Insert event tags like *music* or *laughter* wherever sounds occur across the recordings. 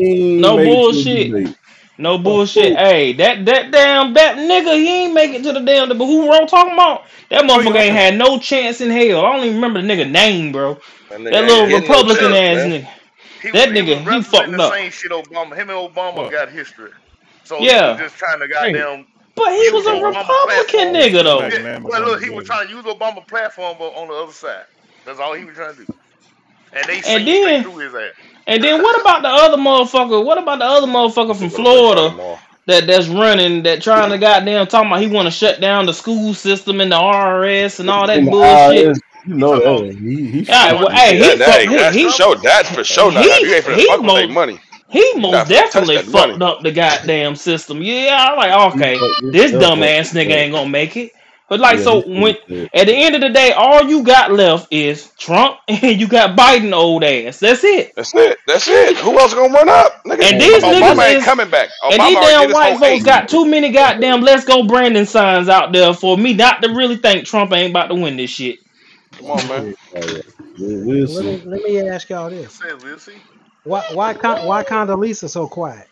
No bullshit. No bullshit. Hey, that that damn that nigga, he ain't make it to the damn. But who wrong talking about? That motherfucker ain't had no chance in hell. I don't even remember the nigga name, bro. That, that little Republican no ass nigga. He, that he nigga, he fucked the up. Same shit Obama. Him and Obama what? got history. So yeah, just trying to goddamn. But he was a Republican nigga though. Yeah, well, look, he was trying to use Obama platform, but on the other side. That's all he was trying to do. And they and then, through his ass. And then what about the other motherfucker? What about the other motherfucker from Florida that that's running that trying to goddamn talking about he want to shut down the school system and the RS and all that bullshit. You know that he, he yeah, well, hey, he, that, fuck, he, he showed that for sure. Not he, you ain't finna fuck most, money. He most definitely fucked money. up the goddamn system. Yeah, I'm like, okay, this dumbass nigga ain't gonna make it. But like, yeah, so when at the end of the day, all you got left is Trump *laughs* and you got Biden old ass. That's it. That's it. That's it. Who else gonna run up? Nigga, and these Obama niggas ain't is, coming back. Obama and these damn white folks got too many goddamn "Let's Go Brandon" signs out there for me not to really think Trump ain't about to win this shit. Come on, man. *laughs* we'll let, me, let me ask y'all this: Why why why Condoleezza so quiet?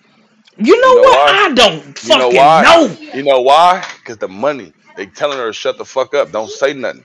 You know, you know what? Why? I don't fucking you know. Why? know. You know why? Because the money. They telling her to shut the fuck up. Don't say nothing.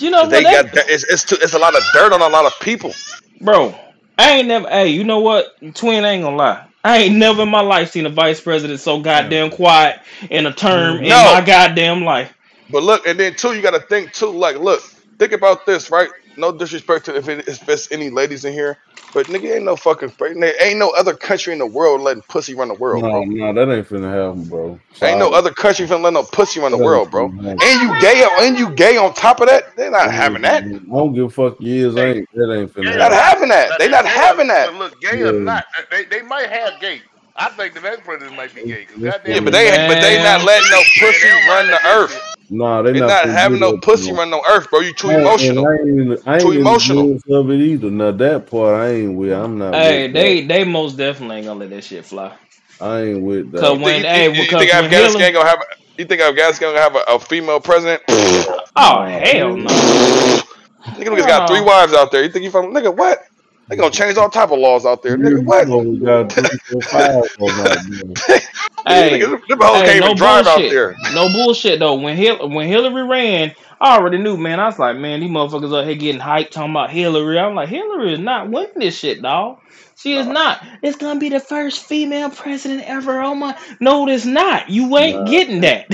You know they got it's it's, too, it's a lot of dirt on a lot of people. Bro, I ain't never. Hey, you know what? Twin ain't gonna lie. I ain't never in my life seen a vice president so goddamn quiet in a term no. in my goddamn life. But look, and then too, you got to think too. Like, look, think about this, right? No disrespect to if, it, if it's any ladies in here, but nigga, ain't no fucking ain't no other country in the world letting pussy run the world, no, bro. No, that ain't finna happen, bro. Sorry. Ain't no other country finna let no pussy run the world, bro. And you gay, and you gay on top of that. They're not having that. I don't give a fuck. Years ain't that ain't finna. They're not having that. They're not having that. Look, gay or not, they they might have gay. I think the next president might be gay. Yeah, but they but they not letting no pussy run the earth. Nah, they are not, not having no pussy run no earth, bro. You too I emotional. I ain't, I ain't too emotional of it either. Now that part I ain't with. I'm not. Hey, they that. they most definitely ain't gonna let that shit fly. I ain't with that. Cause when you, hey, you, you think Afghanistan gonna have? You think Afghanistan gonna have a, a female president? *laughs* oh hell no. Nigga, niggas got three wives out there. You think you from nigga what? They gonna change all type of laws out there. Nigga, what? *laughs* *laughs* hey, nigga, them hoes hey, can't no even drive bullshit. out there. No bullshit though. When Hil- when Hillary ran, I already knew, man. I was like, man, these motherfuckers up here getting hyped talking about Hillary. I'm like, Hillary is not winning this shit, dog. She is not. It's gonna be the first female president ever. Oh my, no, it's not. You ain't Nah. getting that.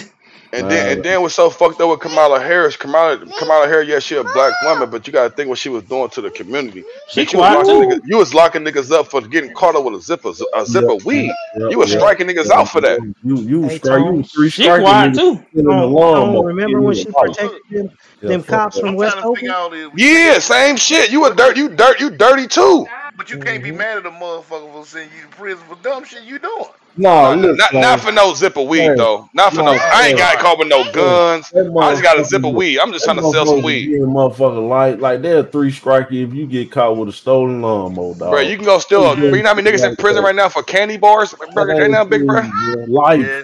And then and then what's so fucked up with Kamala Harris? Kamala Kamala Harris, yeah, she a black woman, but you gotta think what she was doing to the community. She Bitch, you, was quiet locking niggas, you was locking niggas up for getting caught up with a zipper a zipper Yep, weed. yep, You was yep. striking niggas out for that. You you Hey, strike Tom, you three She striking quiet niggas too. in the Tom, lawnmower. Tom, remember when she protected them, Yeah, them cops that. from I'm West trying to figure Oakland? Yeah, same shit. You a dirt, you dirt, you dirty too. But you can't be mm-hmm. mad at a motherfucker for sending you to prison for dumb shit you doing. No, Not, look, not, man. not for no zipper weed Hey, though. Not for no, no. I ain't got hey, caught with no guns. I just got a motherfucker- zipper weed. I'm just trying to sell some motherfucker weed. getting motherfucker like like they're three strike if you get caught with a stolen lawnmower, dog. Bro, you can go still. Yeah, You know how many niggas in prison right now for candy bars? Bro, right now, big bro. true, yeah. Life, Yeah.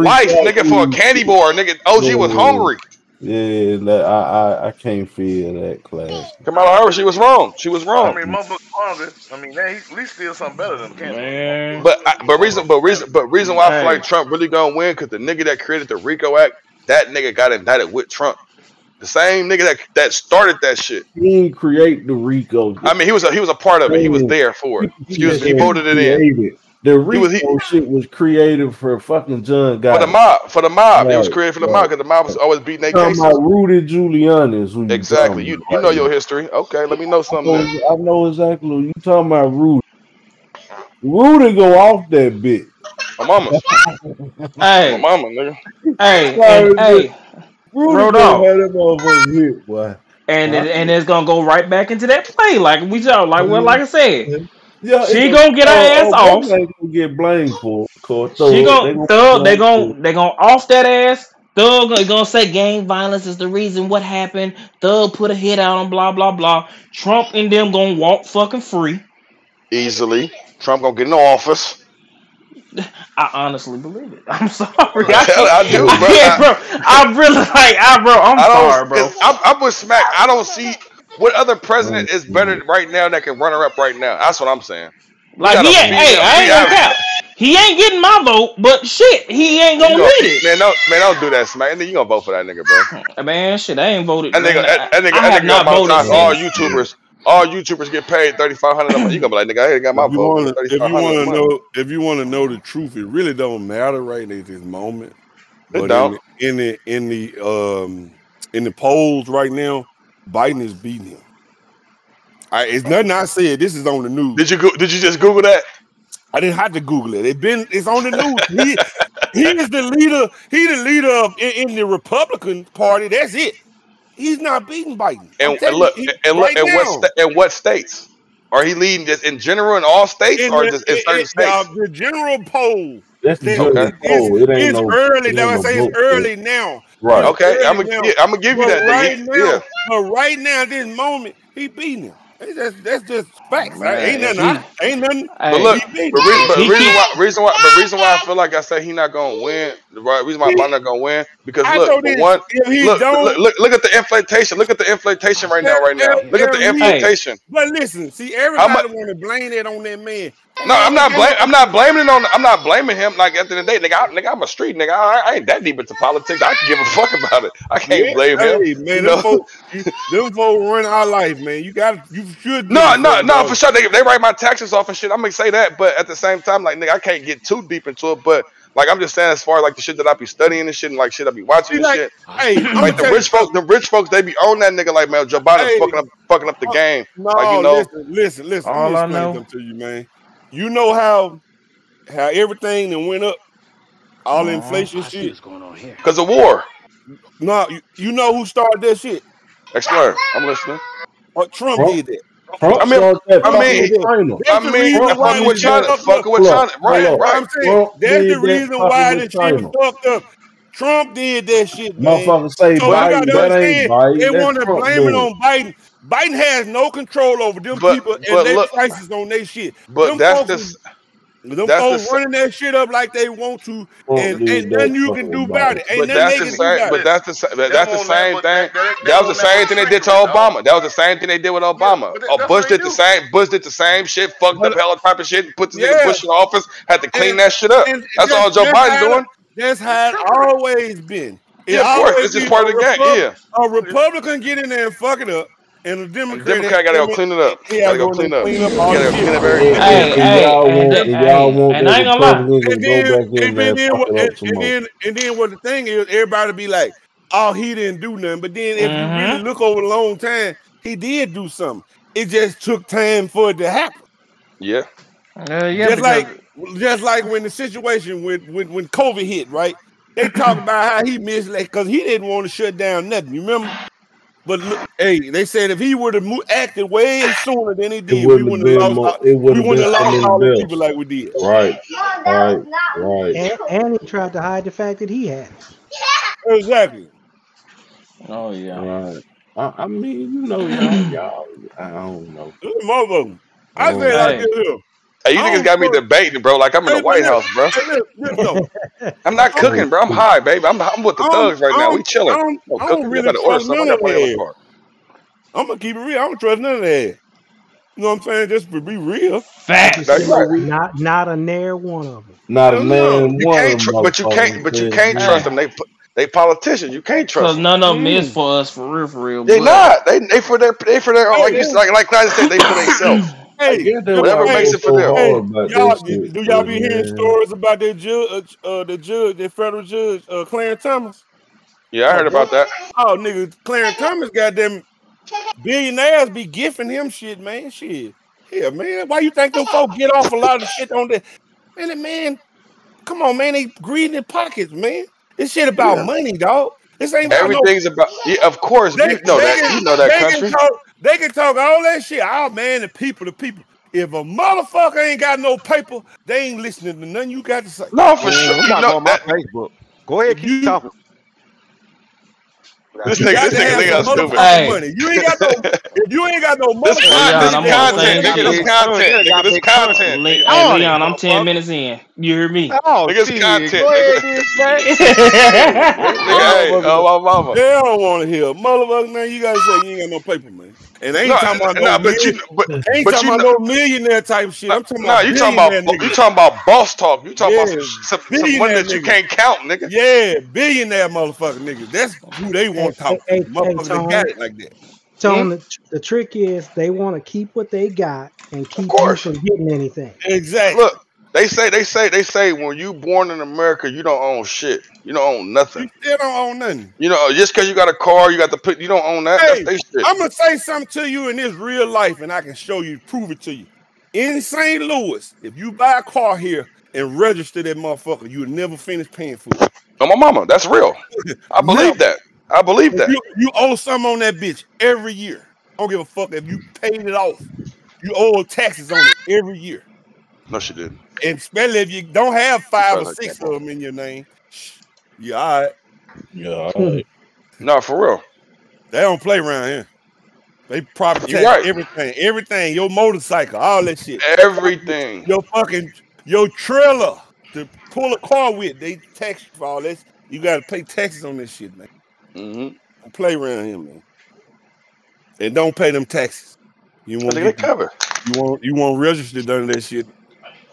Life, nigga, for a candy bar. Nigga, OG was hungry. Yeah, that, I, I I can't feel that class. Kamala Harris, she was wrong. She was wrong. I mean, motherfucker longer. I mean, that, he at least still something better than candy. Man, But I, but reason but reason but reason why I feel like Trump really gonna win because the nigga that created the RICO Act, that nigga got indicted with Trump. The same nigga that that started that shit. He didn't create the RICO. I mean, he was a, he was a part of it. He was there for it. Excuse me, he voted it in in. The RICO was- he- shit was created for fucking John Gotti. for the mob. For the mob, it was created for the right. mob because the mob was always beating their talking cases. about Rudy Giuliani is who you Exactly. You about you know your history. Okay, let me know I something. know, I know exactly you talking about Rudy. Rudy go off that bit. My mama, *laughs* hey, my mama, nigga. hey, Sorry, and, hey, Rudy Roll gonna off. have that motherfucker hit, boy. and it, and it's gonna go right back into that play, like we talk, like well, like I said, Yeah, She it- gonna get her oh, ass oh, off. they gonna get blamed for it. 'cause she Thug- gonna thug, they gonna they gonna off that ass. Thug gonna, gonna say gang violence is the reason what happened. Thug put a hit out on blah blah blah. Trump and them gonna walk fucking free. Easily, Trump gonna get in the office. I honestly believe it. *laughs* I'm sorry. I, *laughs* I do, I bro. can't, *laughs* bro. I really like, I bro. I'm I sorry, bro. I'm, I'm with Smack. I don't see what other president is better right now that can run her up right now. That's what I'm saying. Like he ain't, hey, I ain't gonna cap. He ain't getting my vote, but shit, he ain't gonna get it. Man, don't man, don't do that, Smack. And then you gonna vote for that nigga, bro. *laughs* Man, shit, I ain't voted. That nigga, that, that nigga, I that nigga got voted all YouTubers. All YouTubers get paid thirty five hundred. You gonna be like, nigga, I ain't got my if vote. Wanna, if you want to know, if you want to know the truth, it really don't matter right at this moment. It but don't. In the in the, in the um in the polls right now, Biden is beating him. I, it's nothing I said. This is on the news. Did you go, did you just Google that? I didn't have to Google it. It's been it's on the news. he he is the leader. He the leader of in, in, the Republican Party. That's it. He's not beating Biden. And, and look, and look, right and what and what states are he leading? Just in general in all states, in or the, just in certain states? Uh, the general poll. That's the okay. poll. It ain't it's no, early. Now I say it's early now. Right. Okay. I'm gonna I'm gonna give you that. Right now, yeah. but right now, this moment, he beating him. That's, that's just facts. Man, ain't nothing. I, ain't nothing. But look, but reason, but reason why, reason why, the reason why I feel like I say he not gonna win. The right reason why I'm not gonna win because look, one, look, look, look, look, at the inflation. Look at the inflation right now, right now. Look at the inflation. But listen, see, everybody want to blame it on that man. No, I'm not blaming. I'm not blaming it on. I'm not blaming him. Like at the end of the day, nigga, I, nigga, I'm a street nigga. I, I ain't that deep into politics. I can give a fuck about it. I can't yeah, blame hey, him. Man, them folks, them folks run our life, man. You got, you should. No, no, no, for sure. They, they write my taxes off and shit. I'm gonna say that, but at the same time, like nigga, I can't get too deep into it. But like I'm just saying, as far as like the shit that I be studying and shit, and like shit I be watching and like, shit. Hey, *clears throat* like the rich folks, the rich folks, they be on that nigga like man, Joe Biden hey, fucking up, fucking up the uh, game. No, like, you know, listen, listen, listen. All I know to you, man you know how how everything that went up, all the inflation shit. What's going on here? Because of war. No, you, you know who started that shit? Explain. I'm listening. What Trump, Trump did that. Trump I mean, I mean, I mean, fucking with China, fucking with China, right, right. I'm saying that's the reason why the shit fucked up. Trump did that shit, man. Motherfucker say so Biden, that ain't Biden. They want to blame it on Biden. Biden has no control over them but, people and their prices on their shit. But them that's the them that's folks the, running that shit up like they want to, and ain't nothing you can do about it. Ain't but that's the same. But that's the that's the same thing. That was the same thing they did to Obama. That was the same thing they did with Obama. Oh, Bush did the same. Bush did the same shit. Fucked up hell type of shit. Put the nigga Bush in office. Had to clean that shit up. That's all Joe Biden doing. That's how it always been. yeah, of course. It's just part of the game. Yeah. A Republican get in there and fuck it up and the Democrat, the Democrat gotta go clean it up. Yeah, gotta go clean up. Clean up all gotta go clean up everything. Hey, hey, and, y'all want and I ain't gonna lie. And then, and then, and then, and then, what the thing is, everybody be like, "Oh, he didn't do nothing." But then, if mm-hmm. you really look over a long time, he did do something. It just took time for it to happen. Yeah. Uh, yeah. Just like, just like when the situation with when when COVID hit, right? They talk about how he missed, like, because he didn't want to shut down nothing. You remember? But look, hey, they said if he would have acted way sooner than he did, we wouldn't have lost, more, all, we wouldn't have lost uh, all the people like we did. Right, right, right. And, and, he tried to hide the fact that he had Exactly. Oh yeah. Right. I, I mean, you know, y'all, y'all, I don't know. Mother, I said like this Hey, you niggas got me debating, bro. Like I'm in the White House, bro. *laughs* I'm not cooking, bro. I'm high, baby. I'm, I'm with the thugs right now. We chilling. I don't, I don't really trust none of that. I'm gonna keep it real. I don't trust none of that. You know what I'm saying? Just to be real. Facts. Not not a nair one of them. Not a nair one. You Can't tr- but you can't. But you can't trust them. They they politicians. You can't trust. Because none of them is mm. for us, for real, for real. They not. They they for their they for their own. like like like I said. They for *coughs* themselves. Hey, whatever makes it for them. Hey, y'all, do y'all be hearing stories about that judge, uh, the judge, the federal judge, uh, Clarence Thomas? Yeah, I heard about that. Oh, nigga, Clarence Thomas got them billionaires be gifting him shit, man. Shit. Yeah, man. Why you think them folks get off a lot of shit on that? Man, man, come on, man. They greed in pockets, man. This shit about yeah. money, dog. This ain't everything's no, about. Yeah, of course, they, you know that. You know that country. Talk, they can talk all that shit. Oh man, the people, the people. If a motherfucker ain't got no paper, they ain't listening to nothing you got to say. No, for sure. I'm not on my Facebook. Go ahead, keep you, talking. This nigga, this nigga, nigga stupid. Hey. Money. You ain't got no. if you ain't got no money, this, Leon, this content, nigga. This content, nigga. This content. Hey, oh, Leon, I'm ten minutes in. You hear me? Oh, nigga's content. Go ahead, *laughs* nigga. Hey, oh my mama. They don't want to hear, motherfucker. Man, you gotta say you ain't got no paper, man. And they ain't no, talking about no, no but you, but, ain't but talking about no millionaire type shit. I'm talking about you talking about niggas. you talking about boss talk. You talking yeah, about some, some, some money that niggas. you can't count, nigga. Yeah, billionaire motherfucker niggas. That's who they want to talk. Hey, motherfuckers hey, got it like that. Tone, hmm? the, the trick is they want to keep what they got and keep you from getting anything. Exactly. Look, they say, they say, they say, when you born in America, you don't own shit. You don't own nothing. You still don't own nothing. You know, just because you got a car, you got to put, you don't own that. Hey. I'm gonna say something to you in this real life, and I can show you, prove it to you. In St. Louis, if you buy a car here and register that motherfucker, you'll never finish paying for it. Oh, my mama, that's real. *laughs* I believe that. I believe that. You, you owe something on that bitch every year. I don't give a fuck if you paid it off. You owe taxes on it every year. No, she didn't. And especially if you don't have five or six of them in your name, you all right. Yeah, all right. no, for real. They don't play around here. They property tax right. everything, everything. Your motorcycle, all that shit. Everything. Your fucking your trailer to pull a car with. They tax you for all this. You got to pay taxes on this shit, man. Mm-hmm. Play around here, man. And don't pay them taxes. You want to cover. You want you want registered done that shit.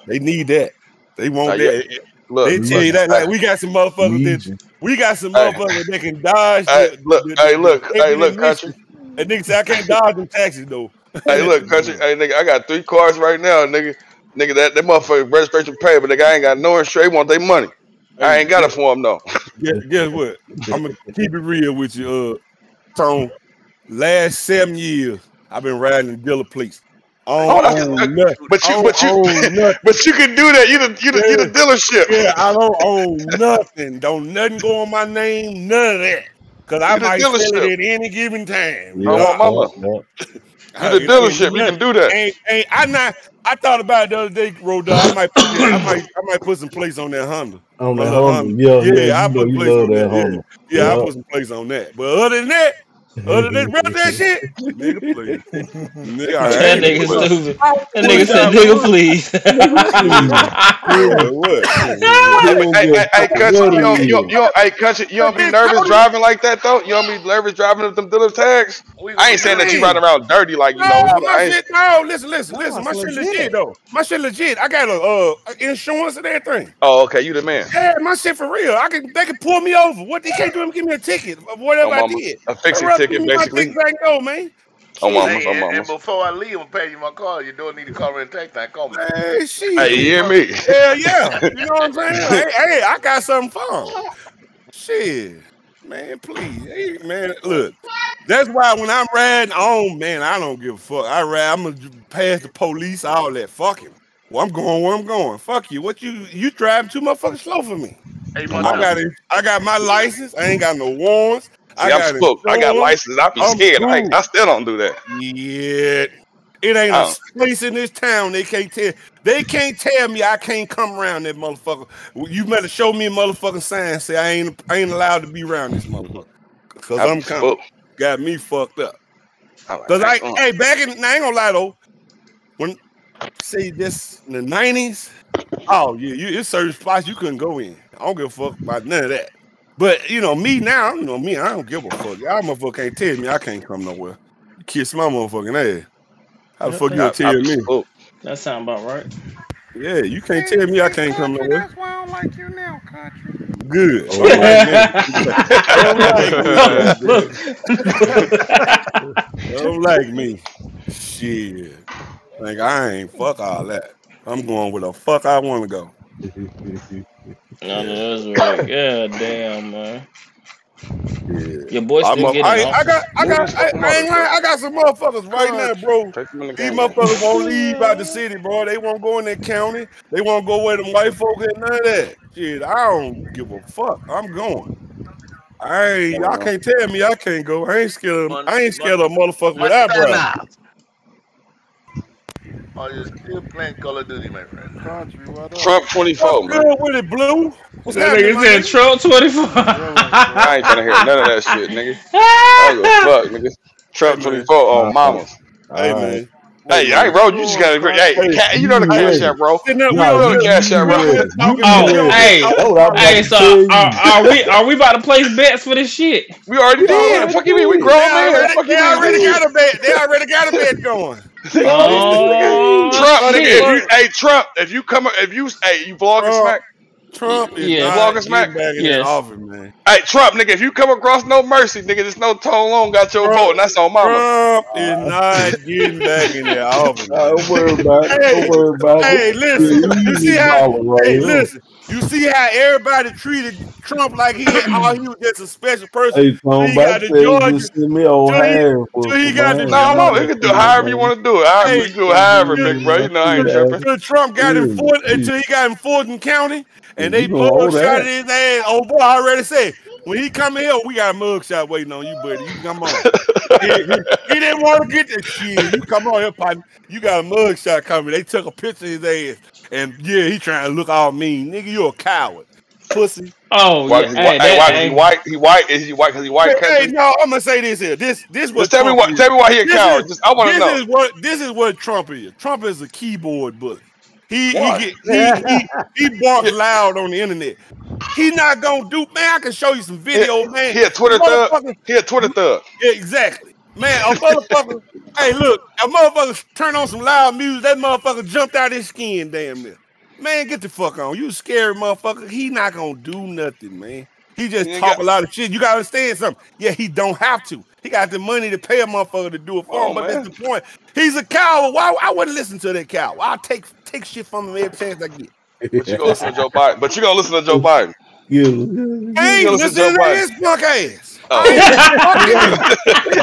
They need that. They want uh, that. Yeah. Look, they tell you that like we got some motherfuckers that we got some motherfuckers that can dodge. Hey, look, the, hey, look, hey, look, country. And nigga say I can't dodge them taxes though. hey, look, country. hey, nigga, I got three cars right now, nigga. Nigga, that that motherfucker registration paid, but the guy ain't got no insurance. Want their money? I ain't got it for him though. Guess, guess what? I'm gonna keep it real with you, uh, Tone. Last seven years, I've been riding in dealer plates. Oh, oh *laughs* but you, but you, *laughs* but you can do that. You the, you the, yeah. you the dealership. Yeah, I don't own *laughs* nothing. Don't nothing go on my name. None of that. Cause I might sell it at any given time. Yeah, oh, mama. You the dealership. You can do that. Ain't, ain't, I not. I thought about it the other day, Road I might, put, I might, I might put some place on that Honda. On the uh, Honda, Honda. yeah, yeah. yeah I put place on that. Honda. Yeah, yeah, I put some place on that. But other than that, other than rap that shit, nigga, please. *laughs* Nigga. That nigga stupid. That nigga said, nigga, please. *laughs* hey, hey, hey, country, you don't, you, you, hey, country, you don't be nervous driving like that though. You don't be nervous driving with them dealer tags. I ain't saying that you riding around dirty like you no, know. My shit, no, listen, listen, listen. My shit legit though. My shit legit. I got a uh insurance and everything. Oh, okay, you the man. Yeah, my shit for real. I can they can pull me over. What they can't do? Them give me a ticket of whatever oh, I did. A fixing ticket ticket, basically. Back go, man. Oh, mama, hey, oh, mama. And, before I leave, I'm paying you my car. You don't need to call and take that. Call me. Hey, shit. Hey, you hear me? Hell yeah. You know what I'm saying? *laughs* hey, hey, I got something for him. Shit. Man, please. Hey, man, look. That's why when I'm riding on, man, I don't give a fuck. I ride, I'm gonna pass the police, all that. Fuck him. Well, I'm going where I'm going. Fuck you. What you you driving too motherfucking slow for me? Hey, I got it. I got my license. I ain't got no warrants. I, got uh-huh. spoke. I got license. I be I'm scared. I, I, still don't do that. Yeah. It ain't a oh. place in this town they can't tell. They can't tell me I can't come around that motherfucker. You better show me a motherfucking sign. Say I ain't I ain't allowed to be around this motherfucker. Cause I'm coming. Got me fucked up. Cause I, hey back in I ain't gonna lie though. When say this in the nineties, oh yeah, you it's certain spots you couldn't go in. I don't give a fuck about none of that. But you know, me now, you know, me, I don't give a fuck. Y'all motherfucker can't tell me I can't come nowhere. Kiss my motherfucking ass. How the fuck you gonna tell me? That sound about right. Yeah, you can't tell me I can't come nowhere. That's why I don't like you now, country. Good. Oh, *laughs* don't like me. Shit. Like I ain't fuck all that. I'm going where the fuck I want to go. No, no, that's right. God damn, man. Yeah. Your boy still getting I, I got, I got, I, I, ain't lying. I got some motherfuckers right now, bro. These motherfuckers won't leave out the *laughs* city, bro. They won't go in that county. They won't go where the white folk at. None of that. Shit, I don't give a fuck. I'm going. I ain't, y'all can't tell me I can't go. I ain't scared. Of, I ain't scared of a motherfucker with eyebrows. Oh, are you still playing Call of Duty, my friend? Trump 24, man. Good with it, Blue. What's that nigga said Trump 24. I ain't trying to hear none of that shit, nigga. I don't give a *laughs* fuck, nigga. Trump 24 on mamas. Hey, man. Hey, hey, bro, you just gotta agree. Hey, ca- you know the cash out, bro. You know the cash out, bro. Oh, hey, hey, so uh, are, are we are we about to place bets for this shit? We already did. Fuck you mean we grown man? they already got a bet. They already got a bet going. Oh, Trump, nigga, if you, hey Trump, if you come, if you, hey, you vlogging Trump. smack. Trump is Yeah. not Vlogging smack? getting Yes. that office, man. Hey Trump, nigga, if you come across no mercy, nigga, there's no tone long got your Trump. vote, and that's on mama. Trump is not getting back in that *laughs* office. Nah, Don't worry about it. Hey, Don't worry about Hey, it. listen. You see how? Right Hey, here. listen. You see how everybody treated Trump like he, oh, he was just a special person. Hey, Tom, he got to the say Georgia- send me on till he- till he got mine. the- No, no, you can do however you want to do it. However Hey, you do it, however, big bro. You know I ain't tripping. Until Trump got in Yeah. Fort, until he got in Fulton County, and Yeah, they you gonna mug hold shot that. at his ass. Oh boy, I already said when he come here, we got a mug shot waiting on you, buddy. You come on. he, he- he didn't want to get that shit. You come on here, partner. You got a mug shot coming. They took a picture of his ass, and yeah, he trying to look all mean. Nigga, you a coward, pussy. Oh, Why, yeah. he, Hey, white, hey, why, hey. he white? He white? Is he white because he white? Hey, hey, country? no, I'm gonna say this here. This, this was. Tell me Trump what. is. Tell me why he a This coward. is- Just I want to this know. is what this is what Trump is. Trump is a keyboard bully. He he get, he, he, he barks *laughs* loud on the internet. He not gonna do man. I can show you some video, man. He a Twitter thug. He a Twitter thug. Yeah, exactly. Man, a motherfucker. *laughs* hey, look, a motherfucker turn on some loud music. That motherfucker jumped out his skin, damn near. Man, get the fuck on. You a scary motherfucker. He not gonna do nothing, man. He just He talk got- a lot of shit. You gotta understand something. Yeah, he don't have to. He got the money to pay a motherfucker to do it for Oh, him. But man. that's the point. He's a coward. Why I wouldn't listen to that cow? I'll take take shit from him every chance I get. But you gonna listen to Joe Biden. But you gonna listen to Joe Biden. Yeah. I ain't gonna listen listen to to his punk ass. Oh. *laughs*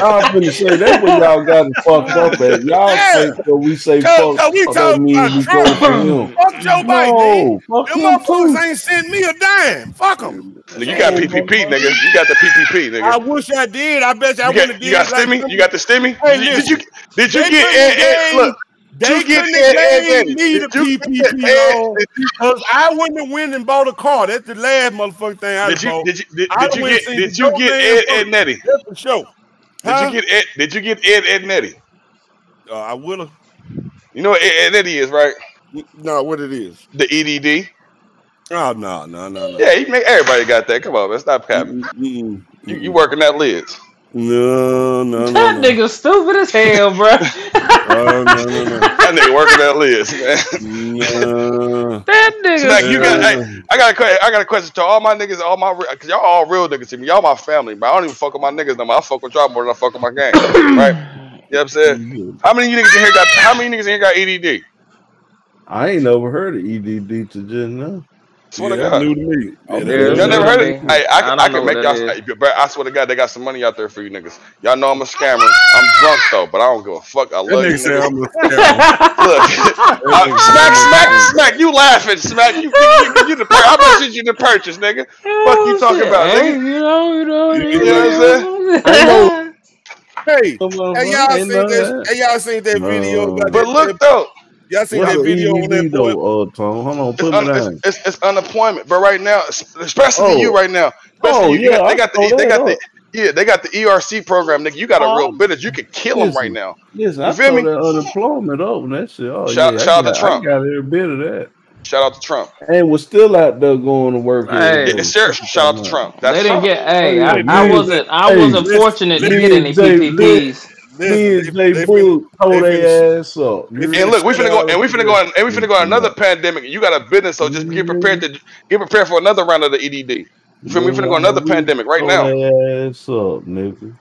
I'm finna say that's what y'all got it fucked up at. Y'all Yeah. think that we say Cause- fuck, cause we fuck talking that mean we go Trump. for him. Fuck Joe Biden, man. No, fuck Them him motherfuckers ain't sent me a dime. Fuck them. Nigga, you got PPP, nigga. You got the PPP, nigga. I wish I did. I bet you I You would have got, did you got like stimmy. them. You got the stimmy. Hey, Did you? Did you They get? couldn't eh, eh, Ed, Ed, look. They you get couldn't have gave me the PPP because I wouldn't have went and bought a car. That's the last motherfucking thing I Did you? Did you? Did, did you get? Did you get Ed. Ed Nettie? That's for sure. Did you get Ed? Did you get Ed, Ed Nettie? Uh, I will have. You know what Ed, Ed Nettie is, right? No, what it is? The EDD. Oh no, no, no, no. Yeah, he make everybody got that. Come on, man, stop capping. Mm-mm. You, you working that lids? No, no, no, That no. nigga stupid as hell, bro. *laughs* Oh, no, no, no. That nigga working that lids, man. No. *laughs* that nigga. Smack, you got. Hey, I got a que- I got a question to all my niggas, all my, cause y'all all real niggas to me. Y'all my family, but I don't even fuck with my niggas no more. I fuck with y'all more than I fuck with my gang, *coughs* right? You know what I'm saying? How many of you niggas in here got? How many niggas in here got EDD? I ain't never heard of EDD to just now. Swear Yeah, to that's God. new to me. Yeah, Yeah, Y'all to never me. heard it? Hey, I, I can, I, can what make y'all. is. Hey, bro, I swear to God, they got some money out there for you niggas. Y'all know I'm a scammer. I'm drunk though, but I don't give a fuck. I That love you nigga said niggas. I'm a *laughs* scammer. Look, uh, *laughs* smack, smack, smack. You laughing, smack. You, you, you, you the pur- How much did you the purchase, nigga? *laughs* Fuck you talking about, Hey, nigga? you know, you know, You you know what know. Hey, Come on, hey, y'all seen this? that. Hey, y'all seen that video? But look though, y'all seen that video on that EDD boy? though, uh, Tom? Hold on, it's, put un, it's, it's, it's unemployment. But right now, especially Oh. you right now, especially Oh, you, you yeah, got, they I got saw the they that got the yeah they got the ERC program, nigga. You got a Oh, real business. You could kill them right now. Listen, You I feel saw me? that unemployment up and that shit. Oh Shout yeah, I shout out to got, I Trump. got every bit of that. Shout out to Trump. And was still out there going to work Hey. Yeah, day. it's serious. Fuck Shout out to. Trump. That's They didn't Trump. get. Hey, Oh, I, I wasn't. I hey, wasn't listen, fortunate to get any PPPs. Me Listen, and Jay they, they Bull finna, their ass up. they And look, we shut finna go, and we this finna go, and we finna go another pandemic. You got a business, so just get prepared to get prepared for another round of the EDD. You feel me? We finna go another pandemic right now. their ass up, nigga.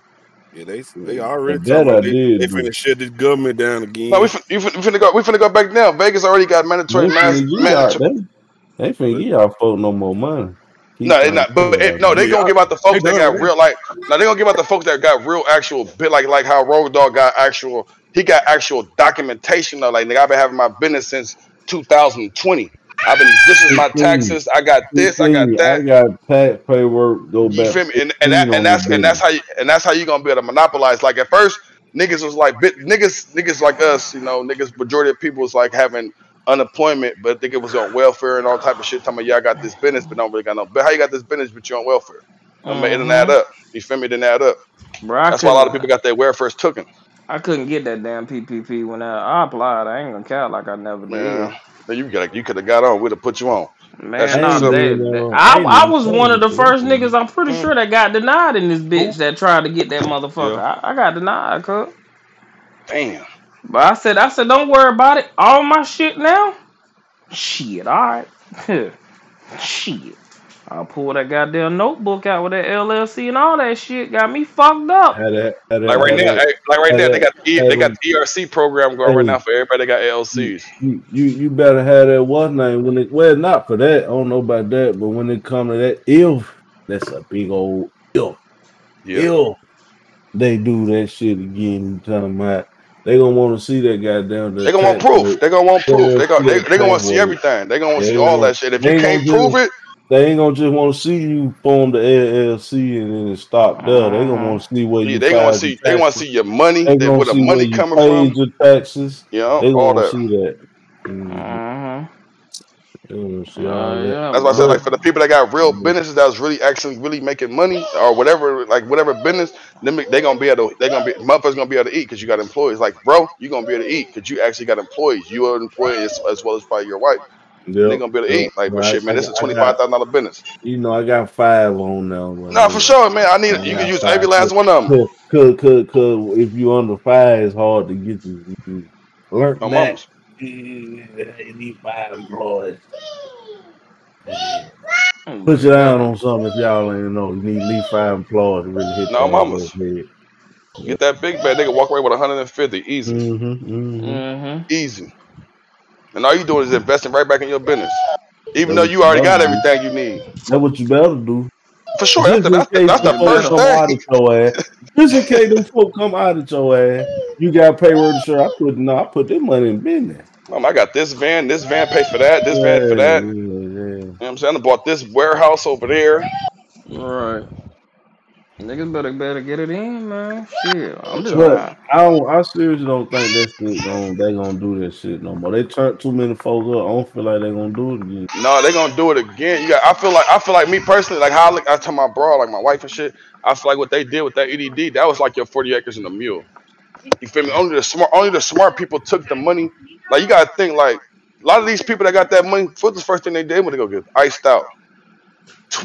Yeah, they they already But talking that I they, did they finna shut this government down again. No, we fin- you fin- we finna go. We finna go back now. Vegas already got mandatory mask. finna give y'all, Mandatory. they, they finna give y'all folk no more money. Keep No, they trying not. But tell it, no, they that. gonna give out the folks that got real. Like, no, they gonna give out the folks that got real actual bit. Like, like how Road Dog got actual. He got actual documentation. of like, nigga, I've been having my business since 2020. I've been. This is my taxes. I got this. I got that. I got tax paperwork go You feel me? And, and that and that's and that's how you and that's how you gonna be able to monopolize. Like at first, niggas was like bit niggas niggas like us, you know, niggas majority of people was like having unemployment, but I think it was on welfare and all type of shit. Talking about yeah, I got this business, but I don't really got no. But how you got this business, but you on welfare? I mean, it didn't add Mhm. up. You feel me? It didn't add up. Bro, That's why a lot of people got their welfare first taken. I couldn't get that damn PPP when I, I applied. I ain't gonna count like I never did. Man, you got you could have got on. We'd have put you on. Man, nah, they, they, I, I was one of the first niggas. I'm pretty sure that got denied in this bitch that tried to get that motherfucker. Yeah. I, I, got denied, cuz. Damn. But I said, I said, don't worry about it. All my shit now. Shit, all right. *laughs* shit. I'll pull that goddamn notebook out with that LLC and all that shit. Got me fucked up. Had had like right now, like right now, they got the, they got the ERC program going right now for everybody that got LLCs. You, you you better have that one name when it well not for that. I don't know about that, but when it comes to that if that's a big old if. Yeah. If they do that shit again, talking about they gonna want to see that goddamn. They gonna want proof. They gonna want proof. They gonna they, they gonna want to see everything. They gonna want to see all that shit. If you can't prove it, they ain't gonna just want to see you form the LLC and then stop there. They gonna want to see where yeah, you. They gonna see. They want to see your money. They where the money coming from. Your taxes. Yeah, they all that. see that. Mm-hmm. See, uh, yeah, That's why I said like for the people that got real businesses that's really actually really making money or whatever like whatever business, them they gonna be able to they gonna be motherfuckers gonna be able to eat because you got employees. Like bro, you gonna be able to eat because you actually got employees. You are an employee as, as well as by your wife. Yep. They gonna be able to yep. eat. Like, but shit, man, this is twenty five thousand dollar business. You know, I got five on now. Nah, for sure, man. I need I you can use five. every last cause, one of them. Cause, cause, cause, if you under five, it's hard to get you. you learn that. Put your down on something if y'all ain't know. You need Lee five employees to really hit. No, mamas. Head. Get that big bag, nigga. Walk away with 150 easy, mm-hmm, mm-hmm, mm-hmm. easy. And all you doing is investing right back in your business, even That's though you already got everything you need. That's what you better do. For sure. That's the, that's, the, that's the first thing. Just in case them folk come out of your ass, you got payroll insurance. I put no, I put that money in business. Mom, I got this van, this van pay for that, this van for that. Yeah, yeah. You know what I'm saying? I bought this warehouse over there. Right. Niggas better better get it in, man. Shit, I'm just. But I don't. I seriously don't think that shit going they gonna do that shit no more. They turned too many folks up. I don't feel like they gonna do it again. No, they gonna do it again. You got. I feel like. I feel like me personally, like how I, look, I tell my bro, like my wife and shit. I feel like what they did with that EDD, that was like your 40 acres and a mule. You feel me? Only the smart, only the smart people took the money. Like you gotta think, like a lot of these people that got that money, what the first thing they did when they go get iced out,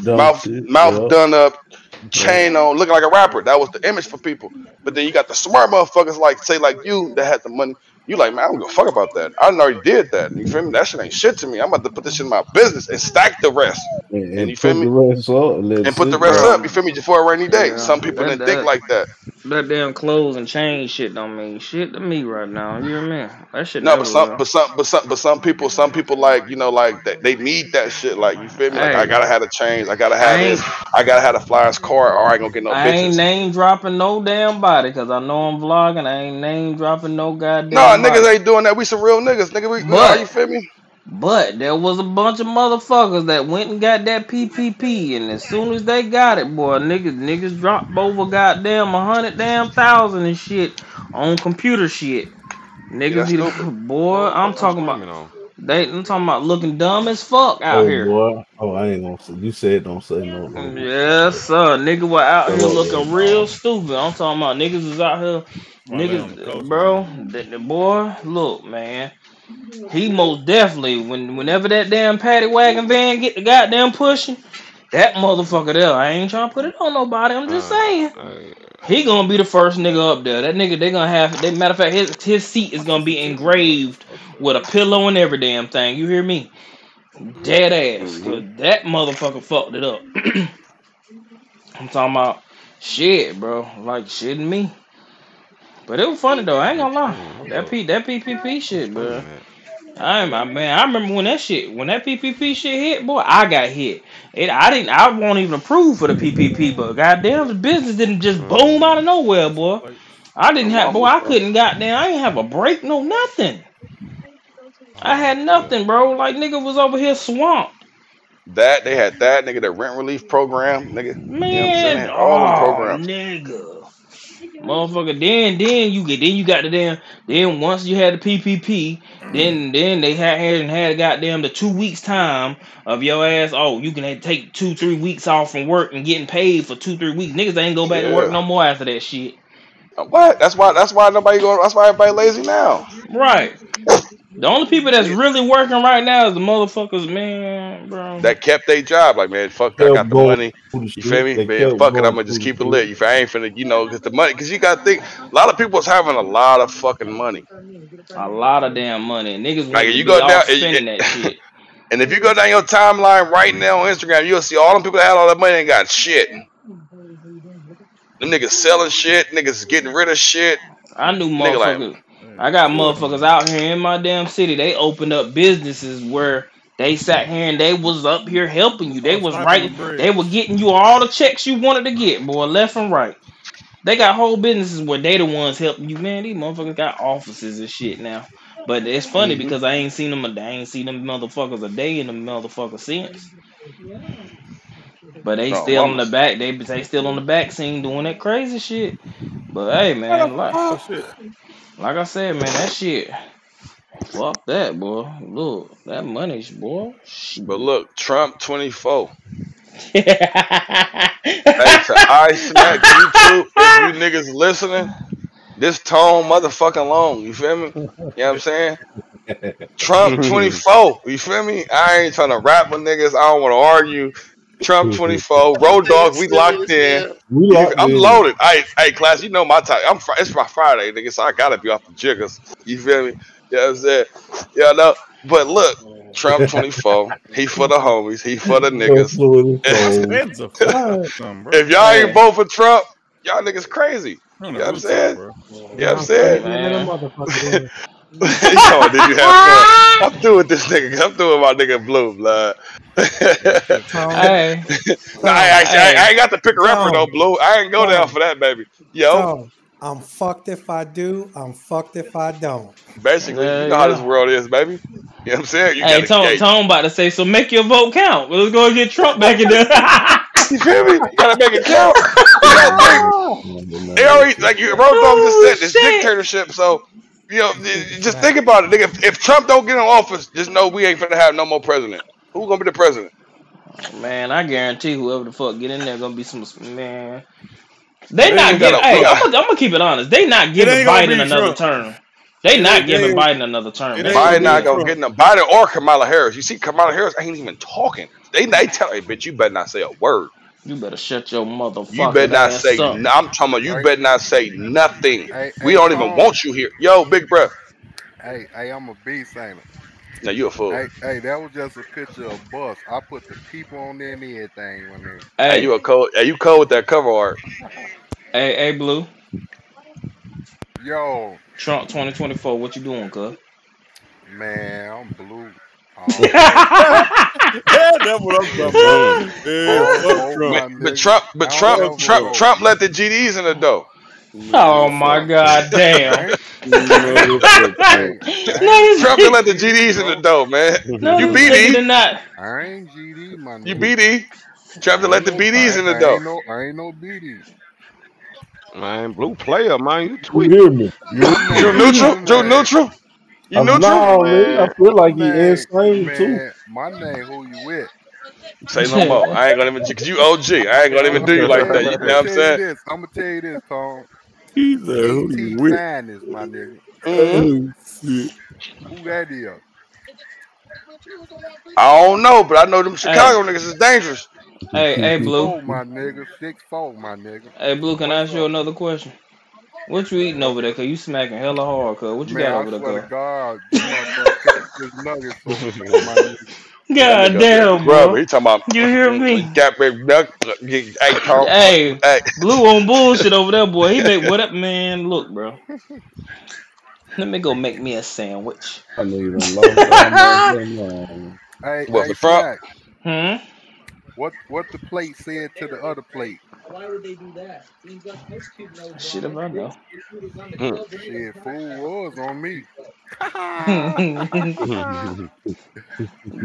Dumb mouth, shit, mouth yeah. done up, chain on, looking like a rapper. That was the image for people. But then you got the smart motherfuckers like say like you that had the money. You like, man, I don't give a fuck about that. I already did that. You feel me? That shit ain't shit to me. I'm about to put this shit in my business and stack the rest. And, and you feel me? and put the rest up. You feel me? For a rainy day. Yeah, Some people didn't think like that. That damn clothes and chain shit don't mean shit to me right now. You know what I mean? That shit. No, but some, but some, but some, but some people, some people like you know, like they, they need that shit. Like you feel me? Like hey, I gotta have a change. I gotta have this. I gotta have a flyers car, or I ain't gonna get no. I bitches. ain't name dropping no damn body because I know I'm vlogging. I ain't name dropping no goddamn. No, nah, niggas ain't doing that we some real niggas, nigga. We, but, you feel me? But there was a bunch of motherfuckers that went and got that PPP, and as soon as they got it, boy, niggas, niggas dropped over goddamn a hundred damn thousand and shit on computer shit. Niggas, yeah, boy, I'm talking about. They, I'm talking about looking dumb as fuck out oh, here. Boy. Oh, I ain't gonna say. You said don't say no. Yes, sir. Nigga was out here looking real stupid. I'm talking about niggas is out here Niggas, bro, the, the boy, look, man. He most definitely when whenever that damn paddy wagon van get the goddamn pushing, that motherfucker there. I ain't trying to put it on nobody. I'm just uh, saying. He gonna be the first nigga up there. That nigga they gonna have. They, matter of fact, his his seat is gonna be engraved with a pillow and every damn thing. You hear me? Dead ass. Mm-hmm. That motherfucker fucked it up. *clears throat* I'm talking about shit, bro. Like shitting me. But it was funny though. I ain't gonna lie. That P that PPP shit, bro. I am, man. I remember when that shit, when that PPP shit hit, boy, I got hit. It, I didn't, I won't even approve for the PPP, but goddamn, the business didn't just boom out of nowhere, boy. I didn't have, boy, I couldn't, goddamn, I didn't have a break, no nothing. I had nothing, bro. Like nigga was over here swamped. That they had that nigga, the rent relief program, nigga. Man, you know all oh, the programs, nigga. Motherfucker, then then you get then you got the damn then once you had the PPP, mm-hmm. then then they had had had goddamn the two weeks time of your ass. Oh, you can take two three weeks off from work and getting paid for two three weeks. Niggas ain't go back yeah. to work no more after that shit. Uh, what? That's why. That's why nobody going. That's why everybody lazy now. Right. The only people that's really working right now is the motherfuckers, man, bro. That kept their job. Like, man, fuck, I got the money. You feel me? Man, fuck it. I'm gonna just keep it lit. If I ain't finna, you know, get the money, because you gotta think. A lot of people's having a lot of fucking money. A lot of damn money. Niggas like you go down spending that shit. *laughs* And if you go down your timeline right now on Instagram, you'll see all them people that had all that money and got shit. Them niggas selling shit, niggas getting rid of shit. I knew motherfuckers. Like, I got motherfuckers out here in my damn city. They opened up businesses where they sat here and they was up here helping you. They was right. They were getting you all the checks you wanted to get, boy, left and right. They got whole businesses where they the ones helping you. Man, these motherfuckers got offices and shit now. But it's funny mm-hmm. because I ain't seen them. I ain't seen them motherfuckers a day in the motherfucker since. But they no, still on the back. They they still on the back scene doing that crazy shit. But hey, man, like, like I said, man, that shit. Fuck that, boy. Look, that money's boy. But look, Trump twenty four. *laughs* hey, to ice snack YouTube, if you niggas listening, this tone motherfucking long. You feel me? You know what I'm saying? Trump 24. You feel me? I ain't trying to rap with niggas. I don't want to argue. Trump 24, Road Dogs, we locked in. We locked I'm in. loaded. Hey, hey, class, you know my time. I'm fr- it's my Friday, nigga, so I gotta be off the jiggers. You feel me? You know what I'm saying? Yeah, no. But look, Trump 24, he for the homies, he for the niggas. *laughs* if y'all ain't vote for Trump, y'all niggas crazy. You know what I'm saying? You know what I'm saying? *laughs* *laughs* Yo, did you have fun? I'm doing this nigga. I'm doing my nigga blue, blood. hey. *laughs* no, I, actually, hey. I, I, ain't got to pick a rapper though, blue. I ain't go Tom. down for that, baby. Yo. Tom, I'm fucked if I do. I'm fucked if I don't. Basically, you know how this world is, baby. You know what I'm saying? You hey, Tone, Tone about to say, so make your vote count. Let's go and get Trump back in there. *laughs* you feel me? You gotta make it count. they already, like you, Road Dog just said, this oh, dictatorship, so you know, just think about it, nigga. If, if, Trump don't get in office, just know we ain't gonna have no more president. Who gonna be the president? Man, I guarantee whoever the fuck get in there gonna be some man. They, not getting. Hey, I'm gonna, keep it honest. They not giving Biden another Trump. term. They not giving Biden another term. Biden not gonna get no Biden or Kamala Harris. You see, Kamala Harris ain't even talking. They they tell hey, bitch, you better not say a word. You better shut your motherfucker. You better not say. Up. I'm talking about. You right. better not say nothing. Hey, we hey, don't even um, want you here. Yo, big bro. Hey, hey, I'm a beast, ain't Now you a fool. Hey, hey, that was just a picture of bus. I put the people on there and everything on there. Hey, hey you a cold? Hey, you cold with that cover art? Hey, hey, blue. Yo. Trump 2024. What you doing, cuz? Man, I'm blue. That's what I'm talking about. Yeah, but, Trump, but Trump, Trump, Trump let the GDs in the door. Oh my god, damn! Trump let the GDs in the door, man. No, you BD. Not. I ain't GD, man. You BD. Trump let the BDs in the ain't no, I ain't no BD. Man, blue player, man. You tweet. You? You neutral? Drew neutral? You neutral? No, man. I feel like man, he insane man, too. My name, who you with? Say no more. I ain't gonna even cause you OG. I ain't gonna even do you like that. You know what I'm saying? This. I'm gonna tell you this, Tom. He's a who you with? Is my nigga. Mm-hmm. Who that is? I don't know, but I know them Chicago hey. niggas is dangerous. Hey, hey, Blue. Oh, my nigga, six four, my nigga. Hey, Blue, can I ask you another question? What you eating over there? Cause you smacking hella hard. Cause what you Man, got over there? Cause? God, *laughs* God damn, bro. He talking about you hear me? Got Hey, hey, hey, blue on bullshit over there, boy. He make what up, *laughs* man? Look, bro. Let me go make me a sandwich. I know you don't love Hey, what hey, the front? Hmm. What what the plate said to the other plate? Why would they do that? Hmm. Shit if I know. Shit, fool was on me.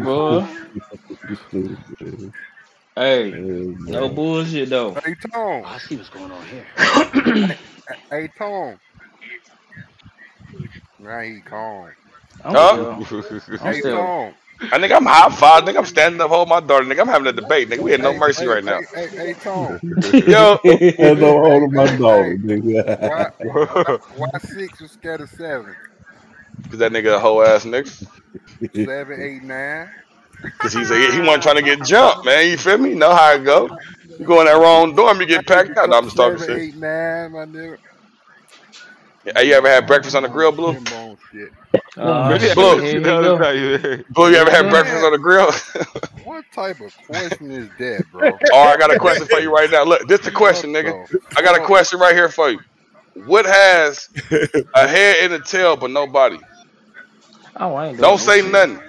Boy. Hey, *laughs* no bullshit though. Hey Tom. I see what's going on here. hey, *coughs* hey Tom. Now he calm. I'm huh? Still, I'm hey still. Tom. I think I'm high five. I think I'm standing up, holding my daughter. Nigga, I'm having a debate. Nigga, we had no Hey, mercy hey, right now. hey, hey, hey, Tom. *laughs* Yo, And no hold of my daughter, nigga. Why, why, *laughs* why six instead of seven? cause that nigga a whole ass nigga. Seven, eight, nine. Cause he's a, he wasn't trying to get jumped, man. You feel me? You know how it go. You go in that wrong dorm, you get packed out. No, I'm just talking Seven, shit. eight, nine, my nigga. Hey, you ever had breakfast on the grill, Blue? Them bone shit. Uh, Blue, here we go. Blue, you ever had breakfast on the grill? *laughs* What type of question is that, bro? All right, *laughs* I got a question for you right now. Look, this the question, nigga. I got a question right here for you. What has a head and a tail but no body? Oh, I ain't Don't say shit. nothing.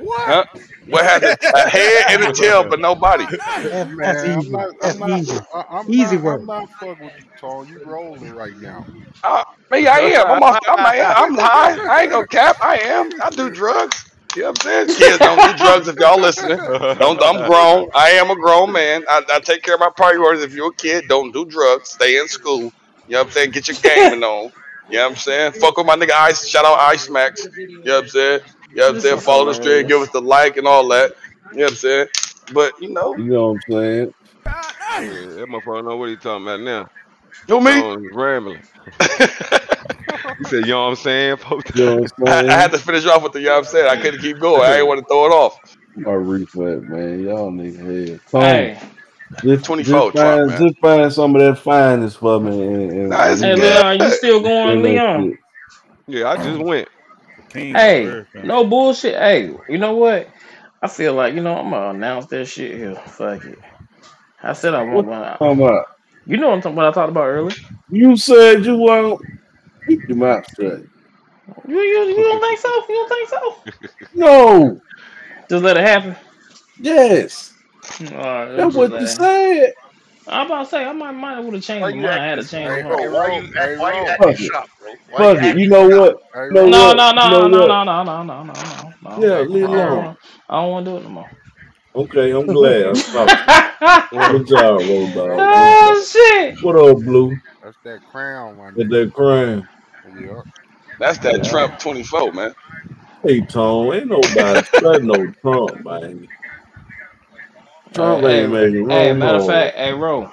What? Huh? What has a, a head and a tail but no body? That's, Man, that's I'm easy. not, That's I'm easy. I- I'm Easy not, work. I'm not fucking with you, Tom. You rolling right now. Uh, me, I am. I'm, off, I'm, I'm high. I ain't gonna cap. I am. I do drugs. You know what I'm saying? *laughs* Kids don't do drugs if y'all listening. Don't, I'm grown. I am a grown man. I, I take care of my priorities. If you're a kid, don't do drugs. Stay in school. You know what I'm saying? Get your *laughs* gaming on. You know what I'm saying? Fuck with my nigga Ice. Shout out Ice Max. You know what I'm saying? You know what I'm saying? Follow the stream, give us the like and all that. You know what I'm saying? But you know, You know what I'm saying? Yeah, that motherfucker know what he talking about now. who me? Oh, he's rambling. *laughs* you said, you know what I'm saying? *laughs* You know what I'm saying? I had to finish off with the you know what I'm saying. I couldn't keep going. I didn't want to throw it off. My reflex, man. Y'all need head. Tom, Hey, just, 24 just, Trump, find, man. just find some of that finest for me. And, and, Nah, hey, and, good. Leon, you still *laughs* going, Leon? Yeah, I just went. King Hey, no bullshit. Hey, you know what? I feel like you know I'm gonna announce that shit here. Fuck it. I said I What want one. talking about? You know what I'm talking what I talked about earlier. You said you want keep your mouth shut. You you you don't think so? You don't think so? *laughs* No, Just let it happen. yes, Alright, that's just what let you. I'm about to say I might might would have changed Why my you mind. I had to acting? change Hey, my mind. why you Hey, act, why you Ro. acting Fuck it. bro? Why Fuck it. You know what? Hey, You know Ro. No, no, no, no, no, no, no, no, no, no, no. Yeah, I leave it don't alone. want. I don't want to do it no more. Okay, I'm *laughs* glad. I'm sorry. Good job, Road *laughs* Dog. oh shit! What up, Blue? That's that crown, my With nigga. that crime. Yeah. That's that Yeah. Trump 24, man. Hey, Tom, ain't nobody studying no Trump, man. Trump Hey, ain't hey, making hey, matter of fact, hey, Ro,